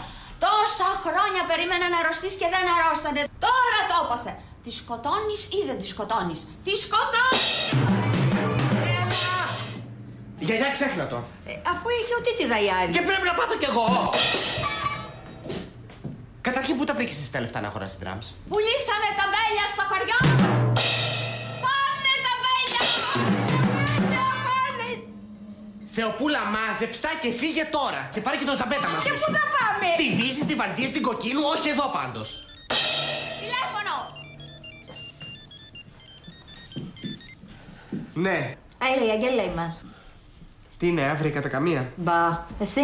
Τόσα χρόνια περίμενε να αρρωστείς και δεν αρρώστανε. Τώρα το έπαθε. Τη σκοτώνεις ή δεν τη σκοτώνεις; Τη σκοτώνεις! Γιαγιά, ξέχνα το. Ε, αφού είχε οτίτιδα η άλλη. Και πρέπει να πάθω κι εγώ. Καταρχήν, πού τα βρήκες εσύ τα λεφτά να αγοράσεις τραμς. Πουλήσαμε τα μπέλια στο χωριό! Πάνε τα μπέλια! Θεοπούλα, μάζεψτα και φύγε τώρα. Και πάρε και τον Ζαμπέτα μαζί Και σου. πού θα πάμε; Στη Βύση, στη Βανδία, στην Κοκκίνου, όχι εδώ πάντως. Τηλέφωνο! Ναι. Έλα, η Αγγέλα είμαι. Τι είναι, βρήκα τα καμία; Μπα. Εσύ;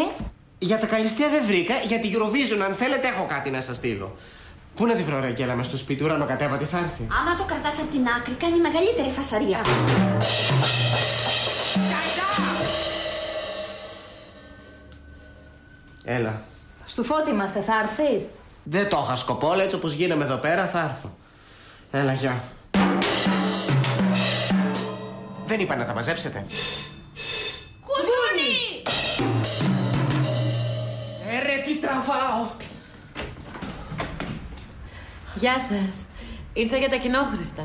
Για τα καλυστία δεν βρήκα, για τη Eurovision, αν θέλετε, έχω κάτι να σας στείλω. Πού να τη βρω, ρε Αγγέλα, μες στο σπίτι, ουρανοκατέβατη θα έρθει; Άμα το κρατάς από την άκρη, κάνει μεγαλύτερη φασαρία. Έλα. Στου φώτη είμαστε, θα έρθεις; Δεν το είχα σκοπό, αλλά έτσι όπως γίναμε εδώ πέρα θα έρθω. Έλα, γεια. Δεν είπα να τα μαζέψετε. Κουδούνι! Ε, ρε, τι τραβάω. Γεια σας. Ήρθα για τα κοινόχρηστα.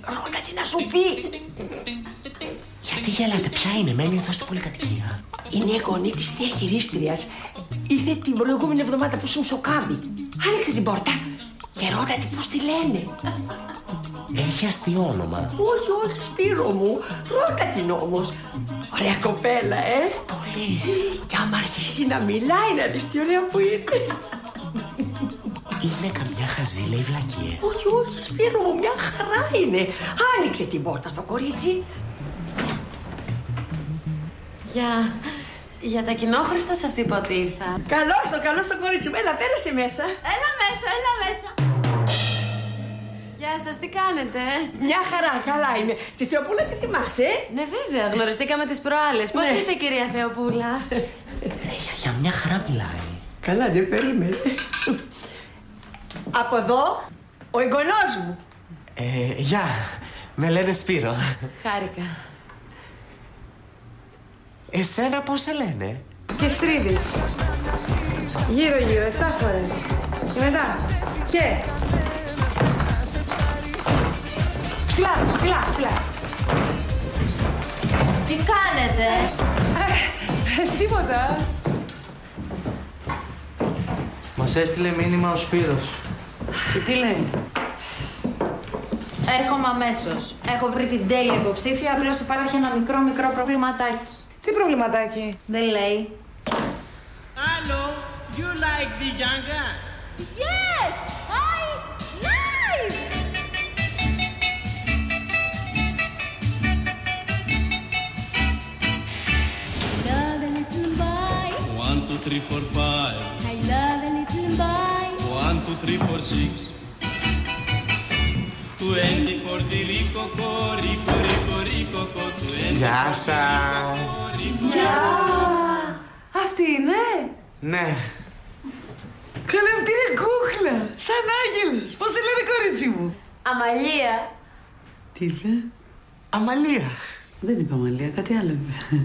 Ρώτα τι να σου πει. Γιατί γελάτε, ποια είναι, μένει εδώ στην πολυκατοικία. Είναι η γονή της διαχειρίστριας. Ήρθε την προηγούμενη εβδομάδα που ήσουν στο κάμπι. Άνοιξε την πόρτα και ρώτα τι πώς τη λένε. Έχει αστείο όνομα. Όχι, όχι, Σπύρο μου. Ρώτα την όμως. Ωραία κοπέλα, ε. Πολύ. Και άμα αρχίσει να μιλάει, να δεις τι ωραία που είναι. Είναι καμιά χαζή, λέει βλακίες. Όχι, όχι, Σπύρο μου, μια χαρά είναι. Άνοιξε την πόρτα στο κορίτσι. Για... Για τα κοινόχρηστα σας είπα ότι ήρθα. Καλώς το, καλό στο κορίτσι μου. Έλα, πέρασε μέσα. Έλα μέσα, έλα μέσα. Γεια σας, τι κάνετε. Μια χαρά, καλά είμαι. Τη Θεοπούλα τη θυμάσαι, ε; Ναι, βέβαια, γνωριστήκαμε τις προάλλες. Πώς Ναι. είστε, κυρία Θεοπούλα; Για μια χαρά μιλάει. Καλά, δεν περίμενε. Από εδώ, ο εγγονός μου. Ε, γεια. Με λένε Σπύρο. Χάρηκα. Εσένα πώς σε λένε; Και στρίβεις. Γύρω-γύρω, 7 φορές. Και μετά. Και. Ψηλά, ψηλά, ψηλά. Τι κάνετε; Ε, τίποτα. Μας έστειλε μήνυμα ο Σπύρος. Και τι λέει; Έρχομαι αμέσως. Έχω βρει την τέλεια υποψήφια, απλώς υπάρχει ένα μικρό μικρό προβληματάκι. Τι προβληματάκι; Δεν λέει. Hello, you like the young guy? Two, three, four, five. I love a little boy. One, two, three, four, six. Twenty for the rico, rico, rico, rico, twenty. Γεια σας. Γεια! Αυτή είναι; Ναι. Καλά, αυτή είναι κούκλα. Σαν άγγελος. Πώς σε λένε κορίτσι μου; Αμαλία. Τι είπε. Αμαλία. Δεν είπε Αμαλία, κάτι άλλο είπε.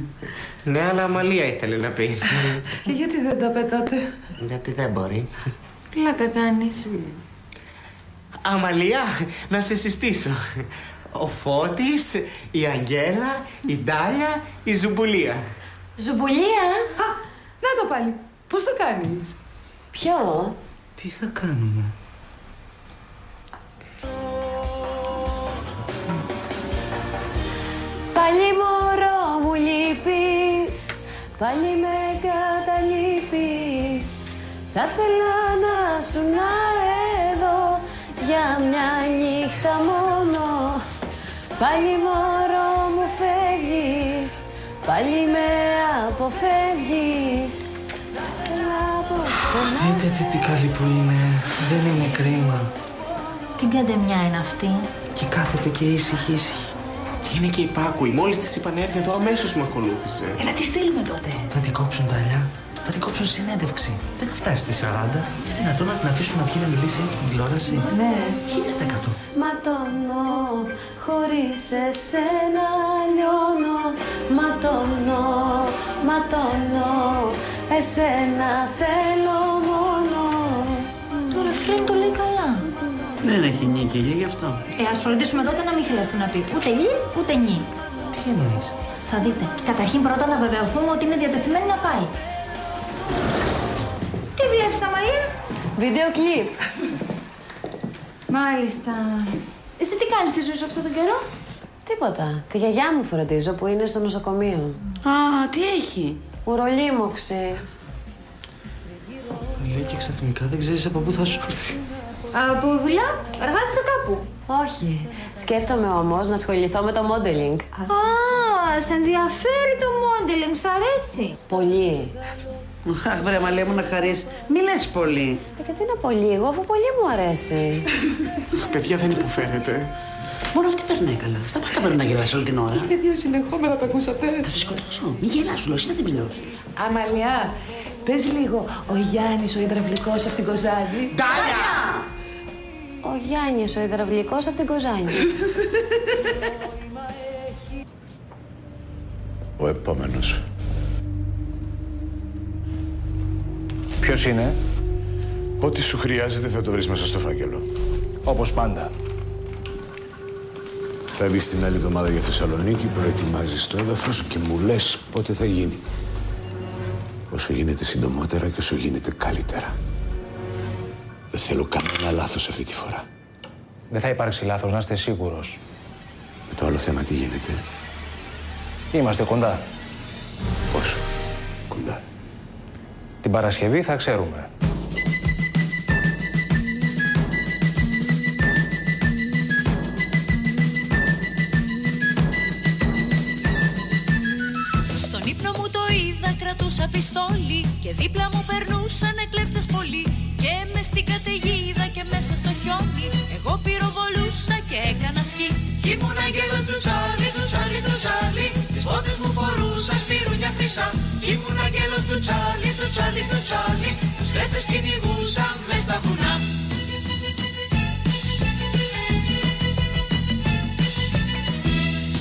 Ναι, αλλά Αμαλία ήθελε να πει. Και γιατί δεν τα πετάτε; Γιατί δεν μπορεί. Πλάκα κάνεις. Αμαλία, να σε συστήσω. Ο Φώτης, η Αγγέλα, η Ντάλια, η Ζουμπουλία. Ζουμπουλία; Α, να το πάλι. Πώς το κάνεις; Ποιο; Τι θα κάνουμε; Πάλι μωρό μου λείπεις, πάλι με καταλείπεις. Θα ήθελα να σου να εδώ για μια Πάλι μωρό μου φεύγεις Πάλι με αποφεύγεις Θέλω απόψε να Δείτε τι, τι καλή που είναι. Δεν είναι κρίμα. Τι καντεμιά είναι αυτή. Και κάθεται και ήσυχη, ήσυχη. Και είναι και υπάκουη. Μόλις της είπαν έρθει εδώ, αμέσως με ακολούθησε. Έλα, τι στείλουμε τότε. Θα την κόψουν τα αλιά. Θα την κόψουν συνέντευξη. Δεν θα φτάσει στη 40. Είναι δυνατόν να την αφήσουν να βγει να μιλήσει έτσι στην τηλεόραση; Ναι. 1000%. Ματώνω, χωρίς εσένα λιώνω Ματώνω, ματώνω, εσένα θέλω μόνο Το ρεφρέν το λέει καλά. Δεν έχει νίκη εκεί γι' αυτό. Ε, ας φροντίσουμε τότε να μην χρειάζεται να πει ούτε λι, ούτε νι. Τι εννοείς; Θα δείτε. Καταρχήν πρώτα να βεβαιωθούμε ότι είναι διατεθειμένη να πάει. Τι βλέπεις, Αμαλία; Βίντεο κλιπ Μάλιστα. Εσύ τι κάνεις στη ζωή σου αυτόν τον καιρό; Τίποτα, τη γιαγιά μου φροντίζω που είναι στο νοσοκομείο Α, τι έχει; Ουρολίμωξη Λέει και ξαφνικά δεν ξέρεις από πού θα σου έρθει. Από δουλειά, εργάζεσαι κάπου; Όχι, σκέφτομαι όμως να ασχοληθώ με το modeling Α, σε ενδιαφέρει το modeling, σ' αρέσει; Πολύ Αχ, βρε, μαλέ μου να χαρείς. Μη λες πολύ. Ε, και τι είναι πολύ, εγώ αφού πολύ μου αρέσει Αχ, παιδιά, δεν υποφέρετε. Μόνο αυτή περνάει καλά. Σταμάτα πρέπει να γελάς όλη την ώρα. Είναι δύο συνεχόμενα, τα ακούσατε. Θα σε σκοτώσω. Μη γελάς, σου λέω, εσύ δεν την πληρώσεις. Αμαλιά, πες λίγο. Ο Γιάννης, ο υδραυλικός από την Κοζάνη. Τάλια! Ο Γιάννης, ο υδραυλικός από την Κοζάνη Ο επόμενος. Ποιος είναι; Ό,τι σου χρειάζεται θα το βρεις μέσα στο φάκελο. Όπως πάντα. Φεύγεις την άλλη εβδομάδα για Θεσσαλονίκη, προετοιμάζεις το έδαφος και μου λες πότε θα γίνει. Όσο γίνεται συντομότερα και όσο γίνεται καλύτερα. Δεν θέλω κανένα λάθος αυτή τη φορά. Δεν θα υπάρξει λάθος, να είστε σίγουρος. Με το άλλο θέμα τι γίνεται; Είμαστε κοντά. Πόσο κοντά; Την Παρασκευή θα ξέρουμε. Στον ύπνο μου το είδα, κρατούσα πιστόλι Και δίπλα μου περνούσαν κλέφτες πολλοί Και με στην καταιγίδα και μέσα στο χιόνι. Εγώ πυροβολούσα και έκανα σκι. Κι ήμουν αγγέλος του Τσάρλι, του Τσάρλι, του Τσάρλι. Στις πότες μου φορούσα σπυρούνια χρυσά. Κι ήμουν αγγέλος του Τσάρλι, του Τσάρλι, του Τσάρλι. Τους κλέφτες κυνηγούσα μες στα βουνά.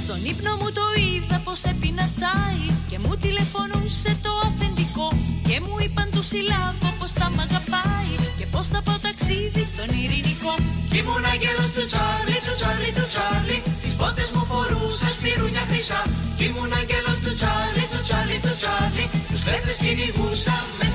Στον ύπνο μου το είδα πως έπινα τσάι Και μου τηλεφωνούσε το αφεντικό Και μου είπαν του συλλάβω πως θα μ' αγαπάει Και πως θα πάω ταξίδι στον ειρηνικό; Κι ήμουν αγγέλος του Τσάρλι, του Τσάρλι, του Τσάρλι. Στις πότες μου φορούσα σπυρούνια χρυσά. Κι ήμουν αγγέλος του Τσάρλι, του Τσάρλι, του Τσάρλι. Τους κλέφτες κυνηγούσα μες